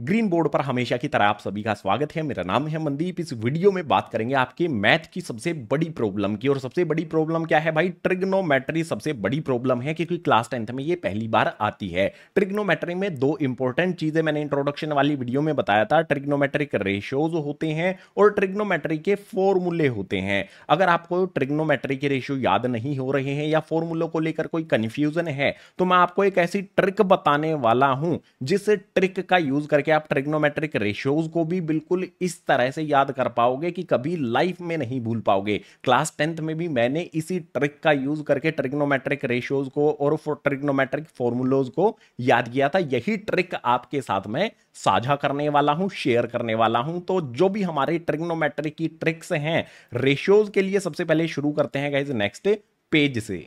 Green board पर हमेशा की तरह आप सभी का स्वागत है। मेरा नाम है मनदीप। इस वीडियो में बात करेंगे आपके मैथ की सबसे बड़ी प्रॉब्लम की। और सबसे बड़ी प्रॉब्लम क्या है भाई? ट्रिग्नोमेट्री सबसे बड़ी प्रॉब्लम है क्योंकि क्लास टेंथ में ये पहली बार आती है। ट्रिग्नोमेट्री में दो इंपॉर्टेंट चीज़ें मैंने इंट्रोडक्शन वाली वीडियो में बताया था। ट्रिग्नोमेट्रिक रेशियोज होते हैं और ट्रिग्नोमेट्री के फॉर्मूले होते हैं। अगर आपको ट्रिग्नोमेट्री के रेशियो याद नहीं हो रहे हैं या फॉर्मूलों को लेकर कोई कंफ्यूजन है तो मैं आपको एक ऐसी ट्रिक बताने वाला हूँ, जिस ट्रिक का यूज़ करके करके आप ट्रिग्नोमेट्रिक रेशियोज को भी बिल्कुल इस तरह से याद कर पाओगे कि कभी लाइफ में नहीं भूल पाओगे। क्लास टेंथ में भी मैंने इसी ट्रिक का यूज़ करके ट्रिग्नोमेट्रिक रेशियोज को और ट्रिग्नोमेट्रिक फॉर्मूलोज को याद किया था। यही ट्रिक आपके साथ में साझा करने वाला हूँ शेयर करने वाला हूँ। तो जो भी हमारे ट्रिग्नोमेट्रिक की ट्रिक्स हैं रेशियोज के लिए सबसे पहले शुरू करते हैं गाइज़ नेक्स्ट पेज से।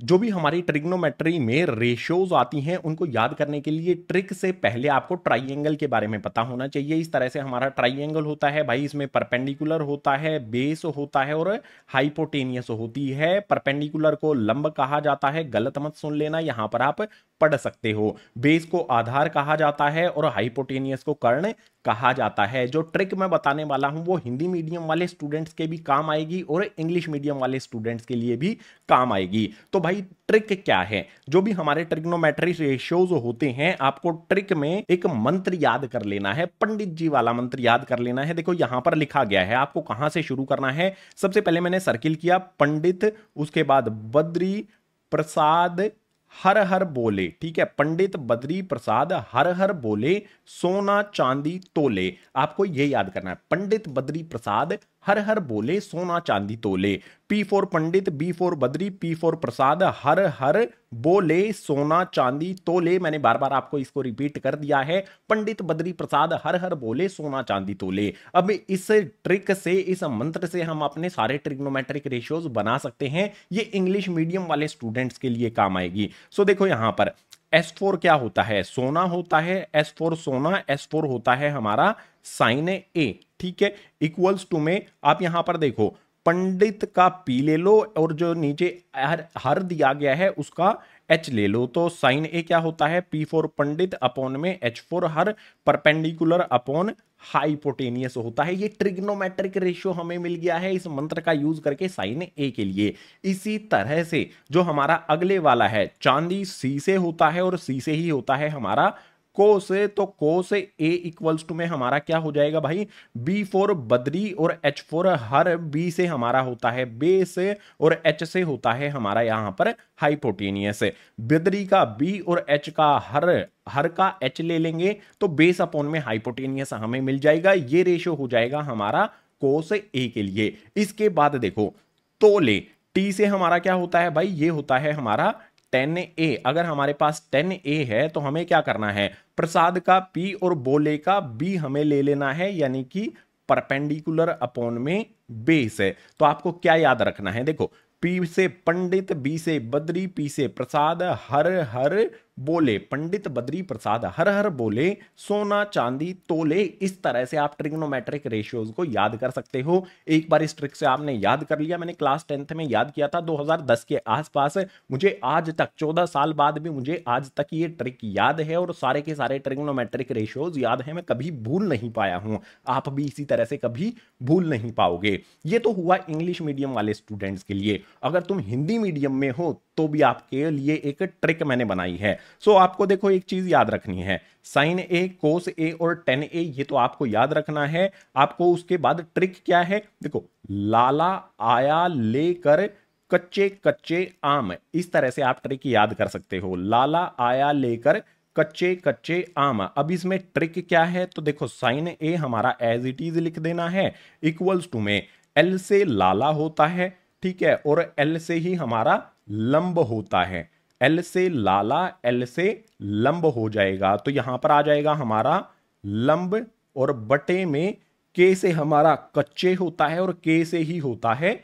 जो भी हमारी ट्रिग्नोमेट्री में रेशियोज आती हैं, उनको याद करने के लिए ट्रिक से पहले आपको ट्राइएंगल के बारे में पता होना चाहिए। इस तरह से हमारा ट्राइएंगल होता है, भाई इसमें परपेंडिकुलर होता है बेस होता है और हाइपोटेनियस होती है। परपेंडिकुलर को लंब कहा जाता है, गलत मत सुन लेना, यहाँ पर आप पढ़ सकते हो। बेस को आधार कहा जाता है और हाइपोटेनियस को कर्ण कहा जाता है। जो ट्रिक मैं बताने वाला हूँ, वो हिंदी मीडियम वाले स्टूडेंट्स के भी काम आएगी और इंग्लिश मीडियम वाले स्टूडेंट्स के लिए भी काम आएगी। तो भाई ट्रिक क्या है? जो भी हमारे ट्रिग्नोमेट्री रेशियोज होते हैं, आपको ट्रिक में एक मंत्र याद कर लेना है। पंडित जी वाला मंत्र याद कर लेना है। देखो, यहाँ पर लिखा गया है, आपको कहाँ से शुरू करना है? सबसे पहले मैंने सर्किल किया, पंडित, उसके बाद बद्री, प्रसाद हर हर बोले, ठीक है? पंडित बद्री प्रसाद, हर हर बोले, सोना चांदी तोले। आपको ये याद करना है, पंडित बद्री प्रसाद हर हर बोले सोना चांदी तोले। P four Pandit, B four Badri, P four Prasad, हर हर बोले सोना चांदी तोले। मैंने बार बार आपको इसको रिपीट कर दिया है। पंडित, बद्री, प्रसाद, हर हर बोले सोना चांदी तोले। अब इस ट्रिक से, इस मंत्र से हम अपने सारे ट्रिग्नोमेट्रिक रेशियोज बना सकते हैं। ये इंग्लिश मीडियम वाले स्टूडेंट्स के लिए काम आएगी। सो देखो यहाँ पर एस फोर क्या होता है? सोना होता है एस फोर सोना एस फोर होता है हमारा साइन ए ठीक है इक्वल्स टू में आप यहाँ पर देखो पंडित का पी ले लो और जो नीचे हर, हर दिया गया है उसका एच ले लो। तो साइन ए क्या होता है? पी फोर पंडित अपॉन में एच फोर हर परपेंडिकुलर अपॉन हाइपोटेनियस होता है। ये ट्रिग्नोमेट्रिक रेशियो हमें मिल गया है इस मंत्र का यूज़ करके साइन ए के लिए। इसी तरह से जो हमारा अगले वाला है चांदी सी से होता है और सी से ही होता है हमारा को से तो को से ए इक्वल्स टू में हमारा क्या हो जाएगा भाई? बी फोर बद्री और एच फोर हर बी से हमारा होता है बे से और एच से होता है हमारा यहाँ पर हाइपोटेनियस बद्री का बी और एच का हर हर का एच ले लेंगे तो बेस अपोन में हाइपोटेनियस हमें मिल जाएगा, ये रेशियो हो जाएगा हमारा कोस ए के लिए. इसके बाद देखो तोले टी से हमारा क्या होता है भाई? ये होता है हमारा टेन ए अगर हमारे पास टेन ए है तो हमें क्या करना है? प्रसाद का, पी और बोले का बी हमें ले लेना है, यानी कि परपेंडिकुलर अपॉन में बेस है। तो आपको क्या याद रखना है? देखो, पी से पंडित, बी से बद्री, पी से प्रसाद, हर हर बोले, पंडित बद्री प्रसाद हर हर बोले, सोना, चांदी, तोले, इस तरह से आप ट्रिग्नोमेट्रिक रेशियोज को याद कर सकते हो। एक बार इस ट्रिक से आपने याद कर लिया, मैंने क्लास टेंथ में याद किया था 2010 के आसपास, मुझे आज तक 14 साल बाद भी मुझे आज तक ये ट्रिक याद है और सारे के सारे ट्रिग्नोमेट्रिक रेशियोज याद है, मैं कभी भूल नहीं पाया हूँ। आप भी इसी तरह से कभी भूल नहीं पाओगे। ये तो हुआ इंग्लिश मीडियम वाले स्टूडेंट्स के लिए। अगर तुम हिंदी मीडियम में हो तो भी आपके लिए एक ट्रिक मैंने बनाई है। सो आपको देखो एक चीज़ याद रखनी है। साइन ए कोस ए और टेन ए ये तो आपको याद रखना है। आपको उसके बाद ट्रिक क्या है? देखो, लाला आया लेकर कच्चे कच्चे आम। इस तरह से आप ट्रिक याद कर सकते हो। लाला आया लेकर कच्चे कच्चे आम। अब इसमें ट्रिक क्या है? तो देखो, साइन ए हमारा एज इट इज़ लिख देना है। इक्वल्स टू में एल से लाला होता है, ठीक है? और एल से ही हमारा लंब होता है। एल से लाला एल से लंब हो जाएगा। तो यहाँ पर आ जाएगा हमारा लंब और बटे में के से हमारा कच्चे होता है और के से ही होता है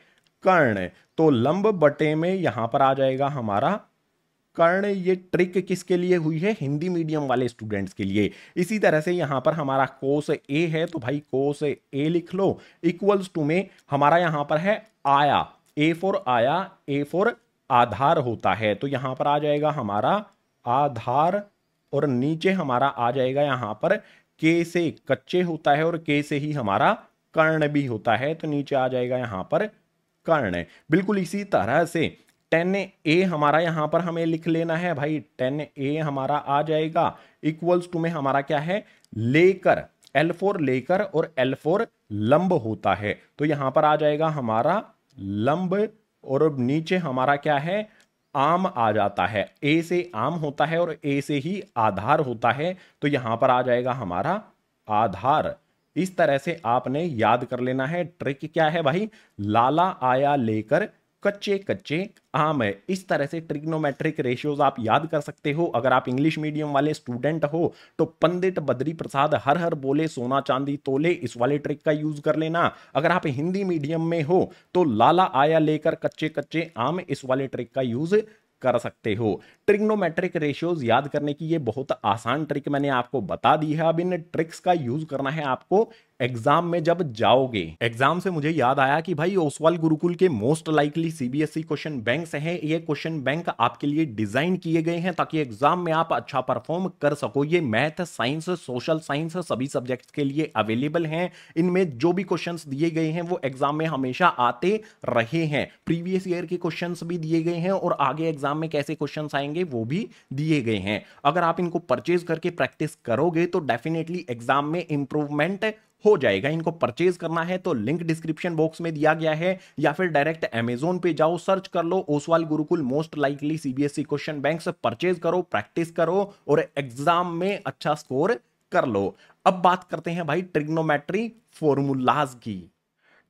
कर्ण। तो लंब बटे में यहाँ पर आ जाएगा हमारा कर्ण। ये ट्रिक किसके लिए हुई है? हिंदी मीडियम वाले स्टूडेंट्स के लिए। इसी तरह से यहाँ पर हमारा कोस ए है तो भाई कोस ए लिख लो। इक्वल्स टू में हमारा यहाँ पर है आया। ए फोर आया ए फोर आधार होता है तो यहाँ पर आ जाएगा हमारा आधार और नीचे हमारा आ जाएगा यहाँ पर के से कच्चे होता है और के से ही हमारा कर्ण भी होता है तो नीचे आ जाएगा यहाँ पर कर्ण। बिल्कुल इसी तरह से टेन ए हमारा यहाँ पर हमें लिख लेना है भाई। टेन ए हमारा आ जाएगा इक्वल्स टू में हमारा क्या है? लेकर एल फोर लेकर और एल फोर लंब होता है तो यहाँ पर आ जाएगा हमारा लंब और अब नीचे हमारा क्या है? आम आ जाता है। ए से आम होता है और ए से ही आधार होता है। तो यहाँ पर आ जाएगा हमारा आधार। इस तरह से आपने याद कर लेना है। ट्रिक क्या है भाई? लाला आया लेकर कच्चे कच्चे। आम है इस तरह से ट्रिग्नोमेट्रिक रेशियोज आप याद कर सकते हो। अगर आप इंग्लिश मीडियम वाले स्टूडेंट हो तो पंडित बद्री प्रसाद हर हर बोले, सोना चांदी तोले, इस वाले ट्रिक का यूज़ कर लेना। अगर आप हिंदी मीडियम में हो तो लाला आया लेकर कच्चे कच्चे आम, इस वाले ट्रिक का यूज़ कर सकते हो। ट्रिग्नोमेट्रिक रेशियोज याद करने की ये बहुत आसान ट्रिक मैंने आपको बता दी है। अब इन ट्रिक्स का यूज़ करना है आपको। एग्ज़ाम में जब जाओगे, एग्ज़ाम से मुझे याद आया कि भाई ओसवाल गुरुकुल के most likely CBSE question bank हैं, ये क्वेश्चन बैंक आपके लिए डिज़ाइन किए गए हैं ताकि एग्ज़ाम में आप अच्छा परफॉर्म कर सको। ये मैथ साइंस सोशल साइंस सभी सब्जेक्ट्स के लिए अवेलेबल हैं। इनमें जो भी क्वेश्चंस दिए गए हैं, वो एग्ज़ाम में हमेशा आते रहे हैं। प्रीवियस ईयर के क्वेश्चन भी दिए गए हैं और आगे एग्ज़ाम में कैसे क्वेश्चन आएँगे, वो भी दिए गए हैं। अगर आप इनको परचेज करके प्रैक्टिस करोगे तो डेफिनेटली एग्ज़ाम में इंप्रूवमेंट हो जाएगा, इनको परचेज करना है तो लिंक डिस्क्रिप्शन बॉक्स में दिया गया है, या फिर डायरेक्ट एमेजोन पे जाओ सर्च कर लो Oswaal Gurukul most likely CBSE question bank से परचेज करो प्रैक्टिस करो, और एग्ज़ाम में अच्छा स्कोर कर लो। अब बात करते हैं भाई ट्रिग्नोमेट्री फॉर्मूलाज की।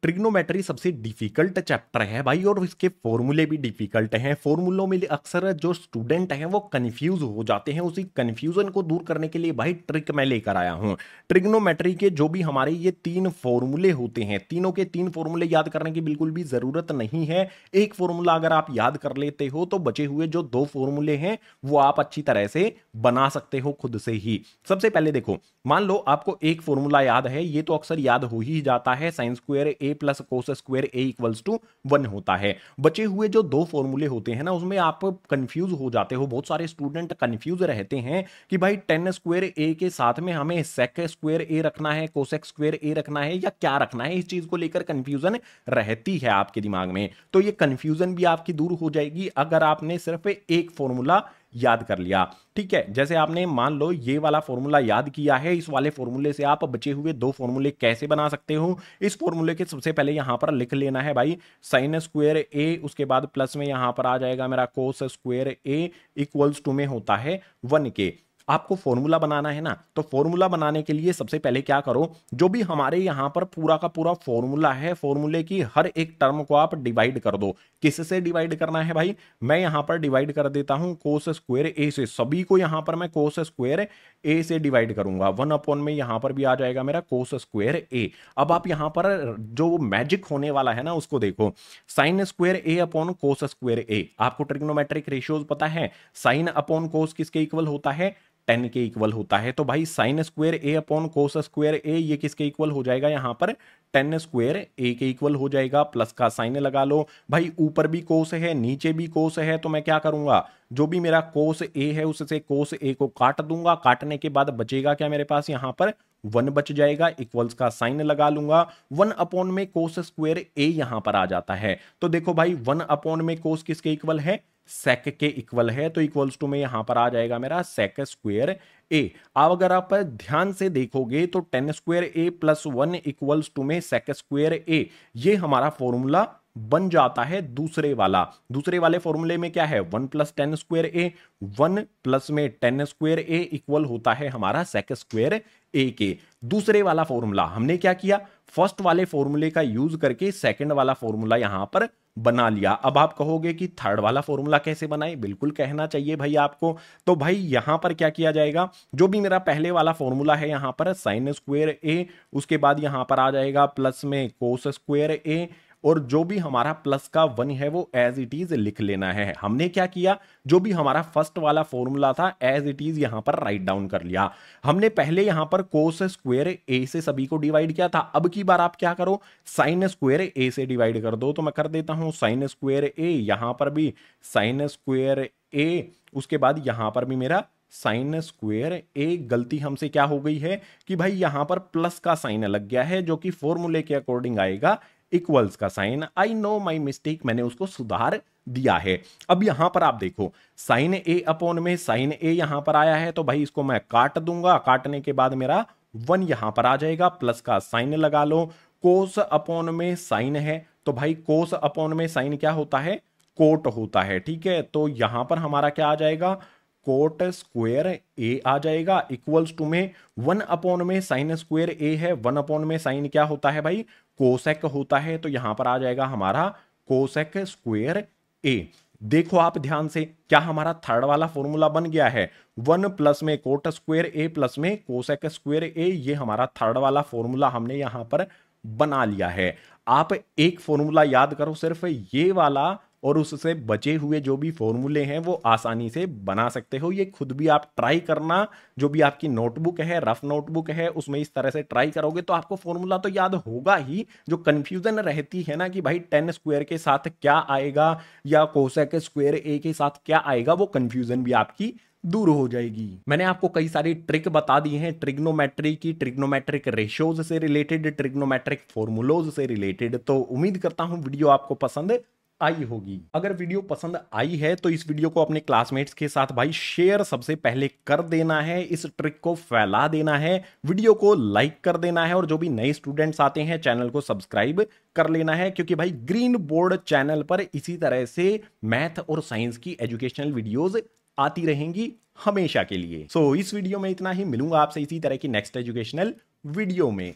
ट्रिग्नोमेट्री सबसे डिफ़िकल्ट चैप्टर है भाई, और इसके फॉर्मूले भी डिफ़िकल्ट हैं। फॉर्मूलों में अक्सर जो स्टूडेंट हैं, वो कंफ्यूज हो जाते हैं। उसी कंफ्यूजन को दूर करने के लिए भाई ट्रिक मैं लेकर आया हूँ। ट्रिग्नोमेट्री के जो भी हमारे ये तीन फॉर्मूले होते हैं, तीनों के तीन फॉर्मूले याद करने की बिल्कुल भी ज़रूरत नहीं है। एक फॉर्मूला अगर आप याद कर लेते हो तो बचे हुए जो दो फॉर्मूले हैं, वो आप अच्छी तरह से बना सकते हो खुद से ही। सबसे पहले देखो, मान लो आपको एक फॉर्मूला याद है, ये तो अक्सर याद हो ही जाता है। Sine square A plus cos square A equals to one होता है। बचे हुए जो दो फॉर्मूले होते हैं ना, उसमें आप कंफ्यूज हो जाते हो। बहुत सारे स्टूडेंट कंफ्यूज रहते हैं कि भाई टेन स्क्वायर ए के साथ में हमें सेक स्क्वायर ए रखना है कोसेक स्क्वायर ए रखना है या क्या रखना है, इस चीज़ को लेकर कंफ्यूजन रहती है आपके दिमाग में। तो ये कंफ्यूजन भी आपकी दूर हो जाएगी। अगर आपने सिर्फ़ एक फॉर्मूला याद कर लिया। ठीक है, जैसे आपने मान लो ये वाला फॉर्मूला याद किया है, इस वाले फॉर्मूले से आप बचे हुए दो फॉर्मूले कैसे बना सकते हो? इस फॉर्मूले के सबसे पहले यहाँ पर लिख लेना है भाई साइन स्क्वेयर ए उसके बाद प्लस में यहाँ पर आ जाएगा मेरा cos square A equals to में होता है वन के आपको फॉर्मूला बनाना है ना तो फॉर्मूला बनाने के लिए सबसे पहले क्या करो, जो भी हमारे यहाँ पर पूरा का पूरा फॉर्मूला है फॉर्मूले की हर एक टर्म को आप डिवाइड कर दो। किससे डिवाइड करना है भाई? मैं यहाँ पर डिवाइड कर देता हूँ कोस स्क्वेयर ए से। सभी को यहाँ पर मैं कोस स्क्वेयर ए से डिवाइड करूँगा। वन अपॉन में यहाँ पर भी आ जाएगा मेरा कोस स्क्वेयर ए अब आप यहाँ पर जो मैजिक होने वाला है ना, उसको देखो। Sine square A upon cos square A आपको ट्रिग्नोमेट्रिक रेशियोज पता है? साइन अपॉन कोस किसके इक्वल होता है? टेन के इक्वल होता है तो भाई sine square A upon cos square A ये किसके इक्वल हो जाएगा? यहाँ पर टेन स्क्वेयर ए के इक्वल हो जाएगा प्लस का साइन लगा लो। भाई ऊपर भी कोस है, नीचे भी कोस है तो मैं क्या करूँगा? जो भी मेरा कोस ए है, उससे कोस ए को काट दूँगा। काटने के बाद बचेगा क्या मेरे पास? यहाँ पर वन बच जाएगा इक्वल्स का साइन लगा लूँगा। वन अपॉन में कोस स्क्वेयर ए यहाँ पर आ जाता है। तो देखो भाई, वन अपॉन में कोस किसके इक्वल है? सेक के इक्वल है तो इक्वल्स टू में यहाँ पर आ जाएगा मेरा सेक स्क्वेयर ए अब अगर आप ध्यान से देखोगे तो tan square A plus one equals to में सेक स्क्वेयर ए ये हमारा फॉर्मूला बन जाता है दूसरे वाला। दूसरे वाले फॉर्मूले में क्या है? One plus tan square A one plus में टेन स्क्वेयर ए इक्वल होता है हमारा सेक स्क्वेयर ए के। दूसरे वाला फॉर्मूला हमने क्या किया? फ़र्स्ट वाले फॉर्मूले का यूज़ करके सेकंड वाला फॉर्मूला यहाँ पर बना लिया। अब आप कहोगे कि थर्ड वाला फॉर्मूला कैसे बनाए? बिल्कुल कहना चाहिए भाई आपको। तो भाई यहाँ पर क्या किया जाएगा? जो भी मेरा पहले वाला फॉर्मूला है यहाँ पर साइन स्क्वेयर ए उसके बाद यहाँ पर आ जाएगा प्लस में कोस स्क्वेयर ए और जो भी हमारा प्लस का वन है, वो एज इट इज़ लिख लेना है। हमने क्या किया? जो भी हमारा फ़र्स्ट वाला फॉर्मूला था एज इट इज़ यहाँ पर राइट डाउन कर लिया। हमने पहले यहाँ पर कोस स्क्वेयर ए से सभी को डिवाइड किया था। अब की बार आप क्या करो? साइन स्क्वेयर ए से डिवाइड कर दो तो मैं कर देता हूँ। साइन स्क्वेयर ए यहाँ पर भी साइन स्क्वेयर ए उसके बाद यहाँ पर भी मेरा साइन स्क्वेयर ए गलती हमसे क्या हो गई है कि भाई यहाँ पर प्लस का साइन लग गया है, जो कि फॉर्मूले के अकॉर्डिंग आएगा। इक्वल्स का sign I know my mistake मैंने उसको सुधार दिया है। अब यहाँ पर आप देखो साइन ए अपॉन में साइन ए यहाँ पर आया है तो भाई इसको मैं काट दूँगा। काटने के बाद मेरा वन यहाँ पर आ जाएगा प्लस का साइन लगा लो। कोस अपॉन में साइन है तो भाई कोस अपॉन में साइन क्या होता है? कोट होता है, ठीक है? तो यहाँ पर हमारा क्या आ जाएगा? कोट स्क्वेयर ए आ जाएगा इक्वल्स टू में वन अपॉन में साइन स्क्वेयर ए है। वन अपॉन में साइन क्या होता है भाई? कोसेक होता है। तो यहाँ पर आ जाएगा हमारा कोसेक स्क्वेयर ए देखो आप ध्यान से, क्या हमारा थर्ड वाला फॉर्मूला बन गया है? वन प्लस में कोट स्क्वेयर ए प्लस में कोसेक स्क्वेयर ए ये हमारा थर्ड वाला फॉर्मूला हमने यहाँ पर बना लिया है। आप एक फॉर्मूला याद करो सिर्फ़, ये वाला और उससे बचे हुए जो भी फॉर्मूले हैं वो आसानी से बना सकते हो। ये खुद भी आप ट्राई करना, जो भी आपकी नोटबुक है, रफ नोटबुक है, उसमें इस तरह से ट्राई करोगे तो आपको फॉर्मूला तो याद होगा ही। जो कंफ्यूजन रहती है ना कि भाई टेन स्क्वायर के साथ क्या आएगा या कोसेक स्क्वायर ए के साथ क्या आएगा, वो कंफ्यूजन भी आपकी दूर हो जाएगी। मैंने आपको कई सारी ट्रिक बता दी हैं, ट्रिग्नोमेट्री की, ट्रिग्नोमेट्रिक रेशियोज से रिलेटेड, ट्रिग्नोमेट्रिक फॉर्मूलोज से रिलेटेड। तो उम्मीद करता हूँ वीडियो आपको पसंद आई होगी। अगर वीडियो पसंद आई है तो इस वीडियो को अपने क्लासमेट्स के साथ भाई शेयर सबसे पहले कर देना है इस ट्रिक को फैला देना है वीडियो को लाइक कर देना है और जो भी नए स्टूडेंट्स आते हैं चैनल को सब्सक्राइब कर लेना है क्योंकि भाई ग्रीन बोर्ड चैनल पर इसी तरह से मैथ और साइंस की एजुकेशनल वीडियोज़ आती रहेंगी हमेशा के लिए। सो so, इस वीडियो में इतना ही मिलूँगा आपसे इसी तरह की नेक्स्ट एजुकेशनल वीडियो में।